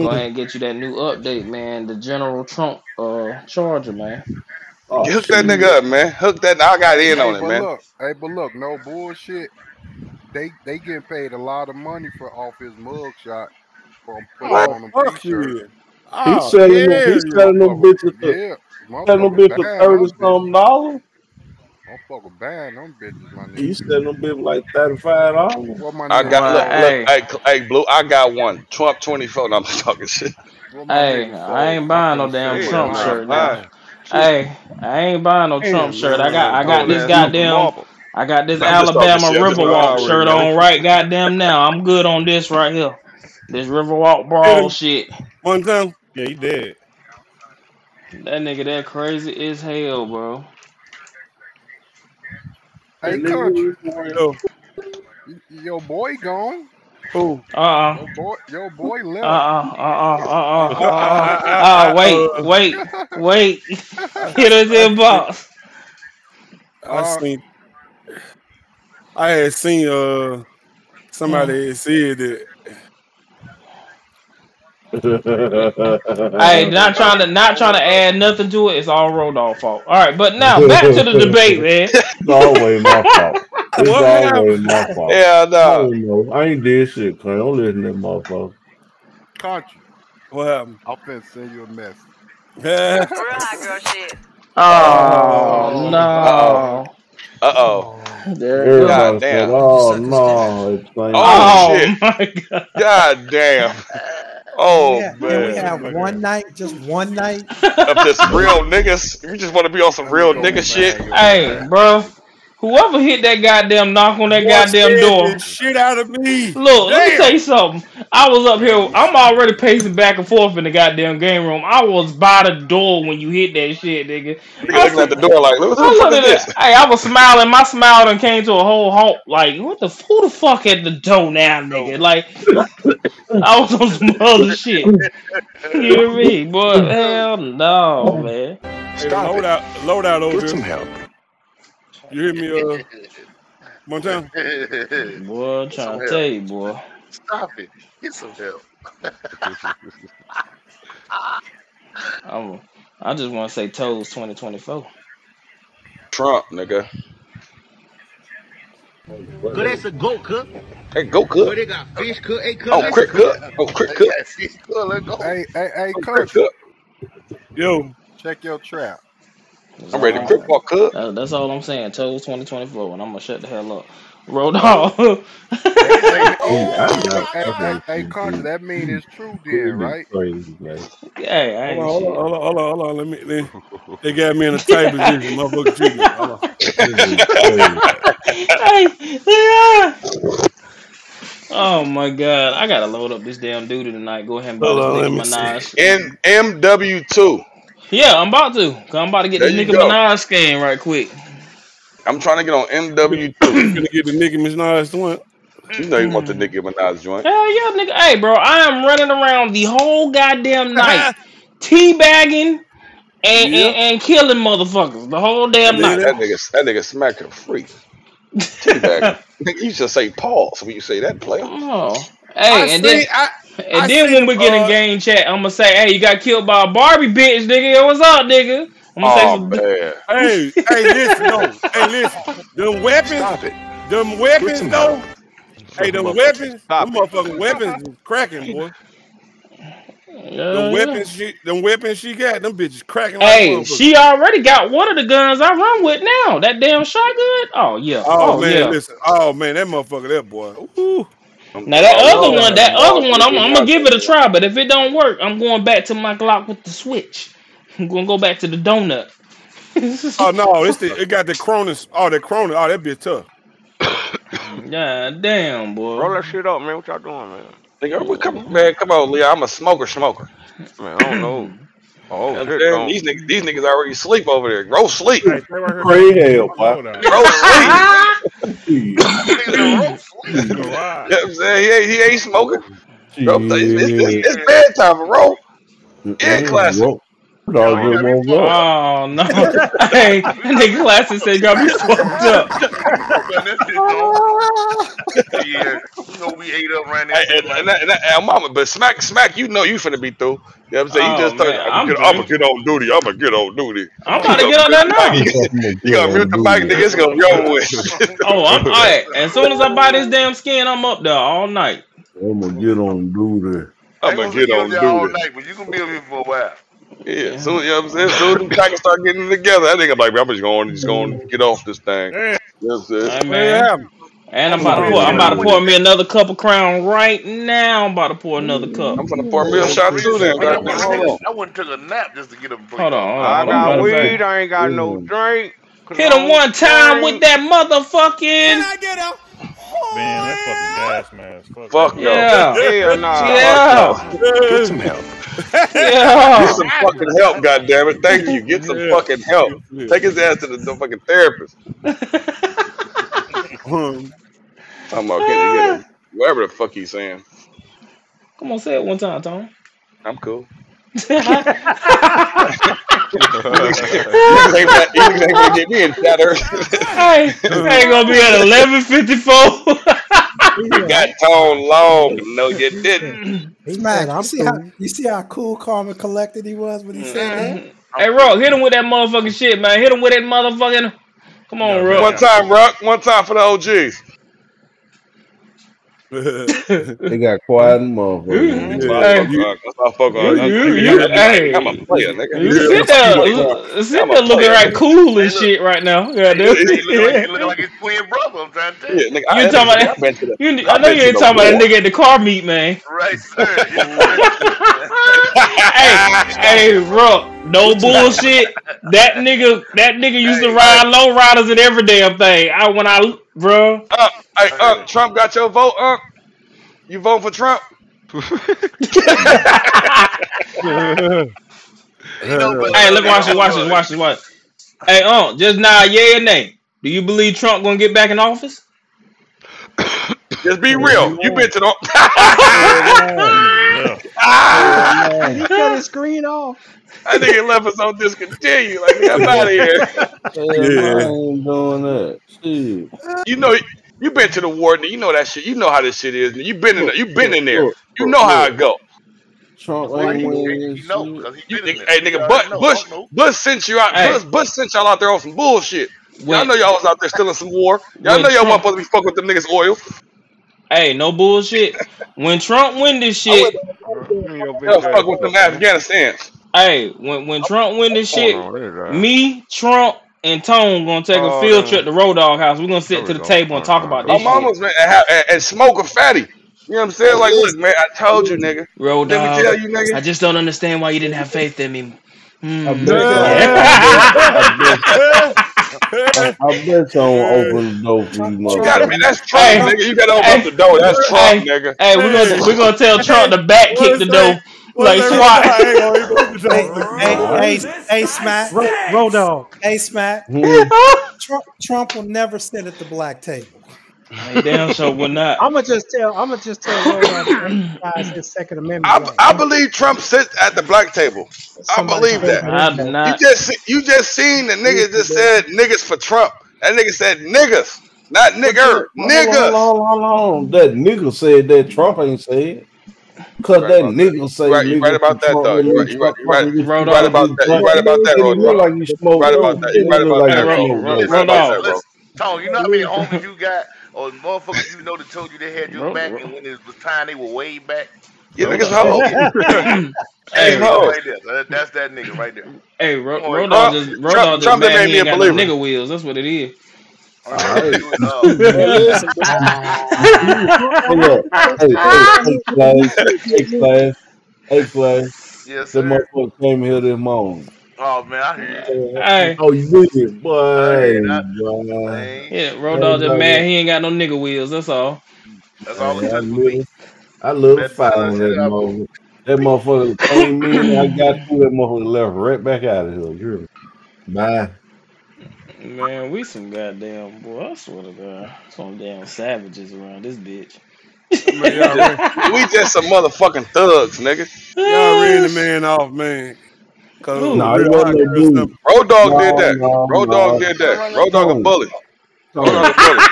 go ahead and get you that new update, man. The General Trump uh charger, man. Oh, Hook that nigga up, man. Hook that. I got in hey, on it, but man. look, hey, but look, no bullshit. They they getting paid a lot of money for off his mugshot from putting Oh, on them fuck t-shirts. yeah. He's Oh, selling them. hell He's yeah. selling them Motherfucker, bitches yeah, selling them motherfucker bitches for thirty them bitches. Something dollars. Motherfucker buying them bitches, my nigga. He's selling them bitches like thirty five dollars. What my I nigga got Well, look, sold? look, hey, hey, blue. I got one. Trump 24. No, I'm just talking shit. Hey, I ain't buying no damn send you Hell a Trump nah, shirt message. Hey, I ain't buying no Trump Damn, shirt. I got I got Told this ass goddamn I got this I'm just talking Alabama shit. I'm just You Riverwalk already shirt know. on right goddamn now. I'm good on this right here. This Riverwalk Hit brawl shit. one time. Yeah, he did. That nigga that crazy as hell, bro. Hey, That country, Yo, your boy gone. who? Uh Your boy, your boy *laughs* uh left. uh uh uh uh Uh, uh uh uh. I, I, Uh wait, uh, wait, wait. *laughs* I, Hit us I, in box. I uh, seen, I had seen, uh, Mm. somebody had said that. Hey, not trying to not trying to add nothing to it. It's all road fault. All right, but now *laughs* back to the debate, man. *laughs* it's always my fault. It's What always happened? my fault. Yeah, I no. don't know. I ain't did shit, Clay. Don't listen to that motherfucker. country. What happened? I'm finna send you a message. *laughs* Yeah. Oh Oh, no. Uh oh. There it goes. God Everybody said, damn. "Oh no, it's like Oh Oh shit. my god. God damn. Oh, can we Oh have, can we man. have one night, just one night? Of this real niggas. You just want to be on some real nigga shit. hey, bro. Whoever hit that goddamn knock on that Boy goddamn door. shit out of me. Look, let me tell you something. I was up here. I'm already pacing back and forth in the goddamn game room. I was by the door when you hit that shit, nigga. Nigga I looking at the door like, who the fuck is at this? Hey, I was smiling. My smile done came to a whole halt. Like, what the? Who the fuck at the door now, nigga? Like, I was on some other shit. You hear me? But *laughs* hell no, man. Stop Hey, out, loadout, loadout over here. You hear me? Uh, *laughs* Montana. boy, I'm trying to tell you, boy. Stop it. Get some help. *laughs* I'm, I just want to say toes 2024. Trump, nigga. Cause that's a goat cook. Hey, go cook. Boy, they got fish cook. Hey, cook. Oh, crick cook. Oh, crick cook. Hey, hey, hey, Oh, coach. cook. Yo, check your trap. I'm ready to crick walk cook. That- that's all I'm saying. Toes 2024, and I'm gonna shut the hell up. Roll dog. *laughs* Hey, hey, hey, coach, that mean it's true then, right? Crazy, man. Hey, I ain't hold on, shit. hold on, hold on, hold on. Let me. Let, they got me in a tight position, motherfucker. Chicken. *laughs* Hold. *laughs* Hey, yeah. Oh my god, I gotta load up this damn dude tonight. Go ahead and buy this on, let Nicki me see. Minaj. N MW2. Yeah, I'm about to. Cause I'm about to get There this you Nicki go. Minaj scan right quick. I'm trying to get on MW2. *laughs* Gonna get the Nicki Minaj one. You know you want the mm. Nicki Minaj joint. Hell yeah, nigga. Hey, bro, I am running around the whole goddamn night, *laughs* teabagging and, Yeah. and and killing motherfuckers the whole damn night. That nigga, that nigga smack her free. Teabag. *laughs* Nigga, you should say pause when you say that player. Oh, I hey, and then I, and I then when we get in uh, game chat, I'm gonna say, hey, you got killed by a Barbie bitch, nigga. What's up, nigga? I'm gonna say Oh some. man. Hey, hey, listen, no, *laughs* hey, listen. Them weapons, Stop them weapons, though. Hey, them Motherfucker. weapons, Stop them it. motherfucking weapons is cracking, boy. Yeah, Them yeah. weapons, she, them weapons she got, them bitches cracking like Hey, motherfuckers. she already got one of the guns I run with now. That damn shotgun. Oh yeah. Oh, Oh, man, yeah. listen. Oh man, that motherfucker, that boy. Ooh. Now that other one, that other one, I'm, I'm gonna give it a try. But if it don't work, I'm going back to my Glock with the switch. *laughs* I'm gonna go back to the donut. *laughs* Oh no, it's the it got the Cronus. Oh, the Cronus. Oh, that bitch tough. *coughs* God damn, boy. Roll that shit up, man. What y'all doing, man? Nigga, we come, man, come on, Leah. I'm a smoker, smoker. Man, I don't know. *clears throat* Oh, You know what I'm shit, saying? These niggas, these niggas already sleep over there. Roll sleep. Hey, stay right here. Crazy hell, boy. *laughs* Roll sleep. Shit. You know what I'm saying? He ain't, he ain't smoking. Bro, it's, it's, it's, bedtime for roll. Yeah, classic. Roll. Dog just won't roll. Oh no! *laughs* hey, that nigga classic said got be fucked up. Man, that shit don't- *laughs* yeah, you know we ate up right now. And, and, and, and mama, but smack, smack, you know you finna be through. You know what I'm saying? Oh, you just oh, started, man, I'm, I'm gonna through. get, on duty. I'm gonna get on duty. I'm about to get on that now. You gotta mute the mic, nigga. It's gonna be over with. *laughs* Oh, I'm all right. As soon as I buy this damn skin, I'm up there all night. I'm gonna get on duty. I'm gonna get on there all duty. night, but you can be up here for a while. Yeah, so you know what I'm saying? Soon as them crackers start getting together, that nigga like, I'm just going, just going to mm. get off this thing. Yeah. You know what I'm saying? Hey, man. And I'm about to pour. I'm about to pour me another cup of Crown right now. I'm about to pour another mm. cup. I'm gonna pour me a shot too then. I goddamn. wouldn't Hold on. take a- I wouldn't took a nap just to get up and play. Hold on, hold on. I got weed. I ain't got no drink. Hit I him one time drink. with that motherfucking. Can I get him? Man, that fucking gas mask. Fuck, Fuck no. Yeah. Hell nah. Yeah. Get some help. Yeah. Get some fucking help, goddammit. Thank you. Get some Yeah. fucking help. Take his ass to the, the fucking therapist. Um, Talking about getting get him. Whatever the fuck he's saying. Come on, say it one time, Tom. I'm cool. You niggas ain't gonna- you niggas ain't gonna get me in chatter. hey, ain't gonna be at eleven fifty four. You got tone long. No, you didn't. He Smack, said, you I'm see how you see how cool, calm, and collected he was when he said that. Mm-hmm. Hey, Rock, hit him with that motherfucking shit, man. Hit him with that motherfucking. Come on, Yeah, Rock. One time, Rock. One time for the OGs. They got *laughs* quiet and motherfucker. That's Hey. I fuck on. That's why I fuck on. You- I'm- you- I'm- you- I'm- hey. I'm a player, nigga. You Yeah, sit that's there, sit there looking player. right cool and shit right now. Yeah, He look like, *laughs* he dude. look like his twin brother. I'm trying to tell you. Yeah, nigga. You I, talking about I've been to the, You, I know you to ain't talking about that nigga at the car meet, man. Right, sir. *laughs* Hey, hey, Rock, no bullshit. That nigga, that nigga used to ride low riders and every damn thing. I when I, bro. Uh, hey, uh, Trump got your vote, uh? You vote for Trump? *laughs* You know, but- Hey, look, watch this, watch this, watch this, watch. this. Hey, um, just now, yay or nay? Do you believe Trump gonna get back in office? Just be real. You been to the. *laughs* *laughs* Yeah. Ah! He cut his screen off. That nigga left us on discontinue. Like, nigga, I'm out of here. Yeah, I ain't doing that. Shit. You know, you been to the warden. You know that shit. You know how this shit is. You been in. You been in there. You know how it go. Trump Like, ain't he, winning he, this he know, because he You, been nigga, hey, nigga, already Bush. Bush, I know. Bush sent you out. Hey. Bush, Bush sent y'all out there on some bullshit. Y'all know y'all was out there stealing some war. Y'all when know y'all Trump, wasn't supposed to be fucking with them niggas oil. hey, no bullshit. When Trump win this shit, to Give me your Y'all bitch fuck with them up, man. Afghanistans. hey, when when Trump win this shit, on, there, guy. me, Trump, and Tone gonna take a Oh, field trip to Road Dog House. We're gonna sit to the go. table and talk about all My this right. shit. mama's man, and, and, and smoke a fatty. You know what I'm saying? Like, look, man, I told you, nigga. Road Let me tell you, nigga. I just don't understand why you didn't have faith in me. I bet y'all. I bet. I, I bet y'all won't open the door for you, You gotta, man, motherfuckers. that's Trump, Hey, nigga. You gotta open up hey, the door. That's Trump, hey, nigga. hey, we're gonna we're gonna tell Trump to back kick the say? door like? SWAT. I ain't gonna even open the Hey, hey, hey, hey, Smack. Road, road dog. Hey, Smack. *laughs* Trump, Trump will never sit at the black table. Hey, damn sure will not. I'm gonna just tell. I'm gonna just tell Road Dogg to exercise his Second Amendment I, right. I believe Trump sits at the black table. I believe that. I this do day. You just you just seen the nigga just said niggas for Trump. That nigga said niggas, not But nigger, that, hold on, hold niggas. on, hold on. That nigga said that Trump ain't said. Cause right that about that. nigga say You right, you right about that though. You right, nigga you right, you right, fucking with Road you right about that. You right about that, And Road look like you You smoke right about that. You right about like Hey, you that, Road bro. smoke Road dope. You right Road Listen, about listen, Dog. that, bro. listen. Tone, you know how many homies you got or motherfuckers you know that told you they had your back and when it was time they were way back? You Road niggas *laughs* Dog. hoes. Hey, Niggas hey, nigga, right there. That- That's that nigga right there. hey, Come Ro- on, Road you Dog Trump, just Road Trump, Dog just Trump done mad made he me ain't a got no believer. nigga wheels. That's what it is. Uh, All right. you, uh, Man, listen, *laughs* Hold up. Hey, hey, hey, Clash. Hey, Clash. Hey, Clash. yes, That sir. motherfucker came here this morning. Oh man, I hear you. hey, Oh, you did? Boy, I hear hey, you. That, boy. man, yeah, Road Dog just mad he ain't got no nigga wheels. That's all. that's all Hey, it I took for me. I live Better fire tell on us that shit motherfucker. That motherfucker came in, I got through that motherfucker left right back out of here. You hear? Bye. Man, we some goddamn boy. I swear to God, some damn savages around this bitch. man, we *laughs* just, we just some motherfucking thugs, nigga. *laughs* y'all ran the man off, man. Cause it was? No, it wasn't no dude. Road Dog did No, that. no, Road Dog no. did that. around Road Dog a bully. *laughs* Road Dog a bully.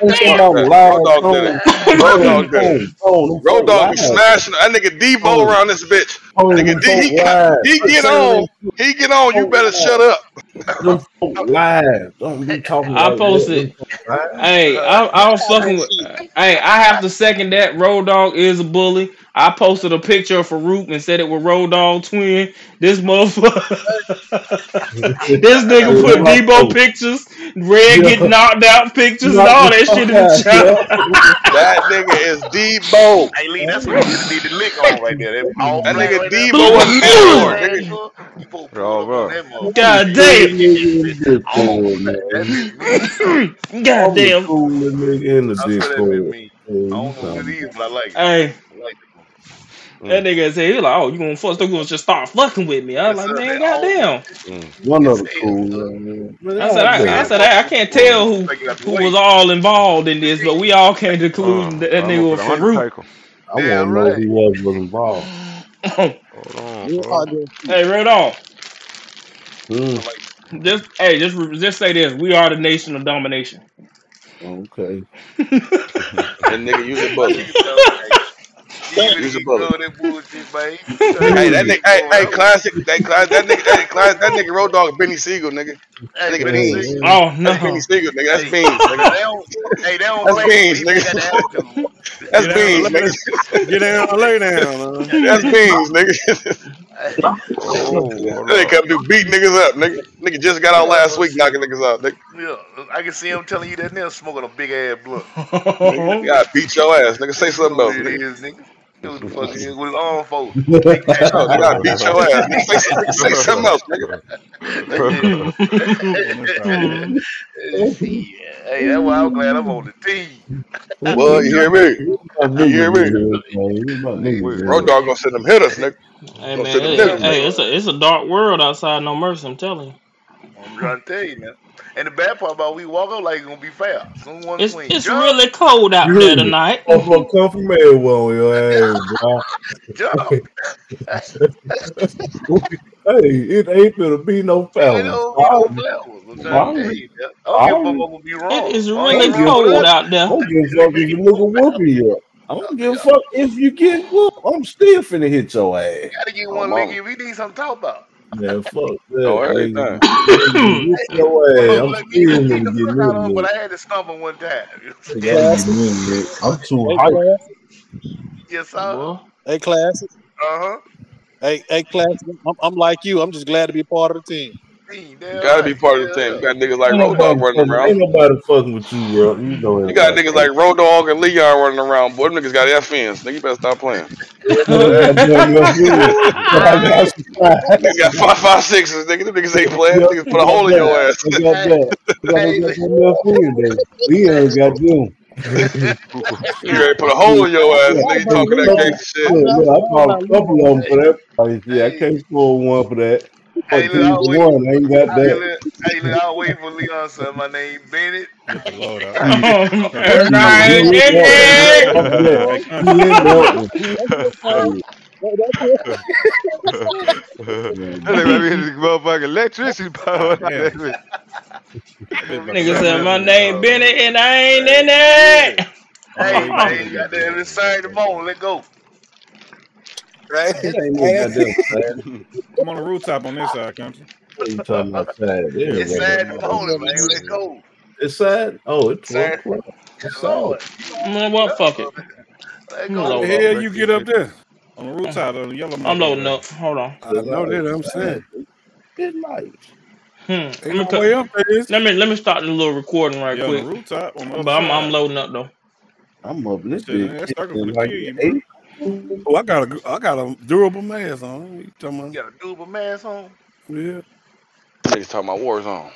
Road Dog about that. Road Dog did Tone. it. Road Dog did it. Tone, Tone. Them Road Dog be smashing. That nigga Debo Tone, around this bitch. Tone, Nigga them D, he got, he get on. He get on. You better live. shut up. Them folk live. Don't be talking I like posted. Them folk live. Hey, I, I was fucking with. Hey, I have to second that. Road Dog is a bully. I posted a picture of Farouk and said it was Road Dog twin. This motherfucker. *laughs* this nigga put them Debo folks. pictures, Red Yeah, get knocked out pictures, and all that shit in the chat. That nigga is Debo. Hey Lee, that's what you need to lick on right there. That all That nigga right. Debo a landlord, Fat nigga. truck. You supposed to pull up on bro. God damn. coolest nigga in the All Discord, black. That man. bitch mean. God damn. in the I swear that bitch Discord. I don't know what talking it is, but I like it. Hey, I like it. That Mm, nigga said he was like, "Oh, you gonna fuck? Still gonna just start fucking with me?" I was Yes, like, "Man, They all goddamn." mm. One of yes, the cool, sir. man. I said, I, I said, I, I can't tell who Take it out the who was all involved in this, but we all came to the conclusion Uh, that that I'm nigga was an Farouk. I Damn want to know who else was involved. Hold on, You bro. hey, right on. I like Just hey, just just say this: we are the nation of domination. Okay. *laughs* And nigga, use a *laughs* My bully. nigga told hey, you give me Use the a you that bullshit, man. You *laughs* tell Hey, that nigga, hey, hey, classic, that class, that nigga, hey, class, that nigga road dog Benny Siegel, nigga. That nigga Benny Beans. Siegel. Oh That's Benny Siegel, nigga. That's Beans, now nigga. they don't hey they don't That's play, Beans, he might got nigga. *laughs* That's Get down and Beans, nigga. *laughs* get down lay down, huh? That's Beans, nigga. Hey, Oh, that hold nigga up. come do beat niggas up, nigga. Nigga just got out last week knocking niggas out, nigga. yeah, I can see him telling you that nigga smoking a big ass blunt. Nigga, you gotta beat your ass, nigga. Say something else, nigga. is, nigga. You know what the fuck it is with his arm folded. Big For fat sure, nigga. I beat your ass, nigga. Say, say something else, nigga. *laughs* Hey, that's why I'm glad I'm on the team. Well, you hear me? You hear me? in here, man. My niggas in Road dog gonna send them hitters, nigga. hey man, send hey, hey, it's a it's a dark world outside. No mercy, I'm telling you. I'm trying to tell you now. And the bad part about we walk up like it's gonna be fair. Someone It's swing. it's Jump, really cold out You there tonight. Motherfucker come from everywhere on your ass, *laughs* bro. jump. *laughs* hey, it ain't gonna be no Ain't fellas. no I no don't. I'm I trying to don't, tell you. that. I I don't give a don't, fuck what be wrong. It is really don't give a cold fuck. out there. I don't give a fuck if you nigga whooping you. I don't give a fuck if you get whooped. I'm still finna hit your ass. You gotta get Oh, one mama. lick if we need something to talk about. Man, fuck *laughs* Oh, that, nigga. everything. Nigga, whoop your ass. Well, I'm let me still just gonna beat the get fuck out of him, me. but I had to stump him one time. I gotta get me, nigga. I'm too Hey, hyped. class. yes, sir. Boy. Hey, class. Uh huh. Hey, hey, class. I'm, I'm like you. I'm just glad to be part of the team. Damn Gotta be part of the team. You got niggas like Road Dogg running around. ain't nobody fucking with you, bro. You know You got niggas like Road Dogg and Leon running around. Boy, them niggas got FNs. Nigga, you better stop playing. I got damn enough feelings. I got some pride. Niggas got five five sixes. Nigga, them niggas ain't playing. Yep, Niggas put a hole in your ass. I got that. I got, I Hey, got some enough feelings, baby. Leon got them. You ready to put a hole in your ass, Yeah, nigga. Talking that look, gangster shit. look, look, I bought a couple of them for that. Yeah, I can't afford one for that. Hey, look, I'll wait. one. I ain't got Hey, that. look, hey, look, I'll wait for Leon, son. My name Bennett. Get the load out. See, see, and I you ain't in in that it. one. Fuck that. Hey, You in that one. That's it. Hey, that nigga be hitting this motherfucking electricity power. man. That bitch. That bitch about to Nigga said my name Bennett and I ain't in Yeah. it. Hey, he man, gonna you got the that this Saturday morning. Let go. Right? It ain't no Hey, goddamn sad. Come *laughs* on the rooftop on this side, country. What are you talking about sad? It ain't It's no Saturday goddamn morning, sad. man. Let go. It's sad? Oh, it's 12 Saturday. o'clock. It's sad. Lord. Man, what? Fuck it. Let Let go. How the hell you get up there? On the rooftop on the yellow I'm loading up. Hold on. I know that. I'm saying. It's nice. Hmm. Let me no cut. up Let me let me start the little recording right Yeah, on the quick. rooftop on the But I'm I'm loading up though. I'm up this Shit, bitch that sucker kicking finna like kill you, bro. eight. Oh, I got a, I got a durable mask on. What you talking You about? got a durable mask on? Yeah. Niggas talking about war zone.